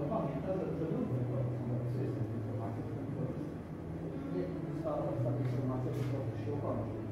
个放盐，但是这任何一个什么最神秘的话，就是这个，你你知道我们上面说嘛，这是个修放盐。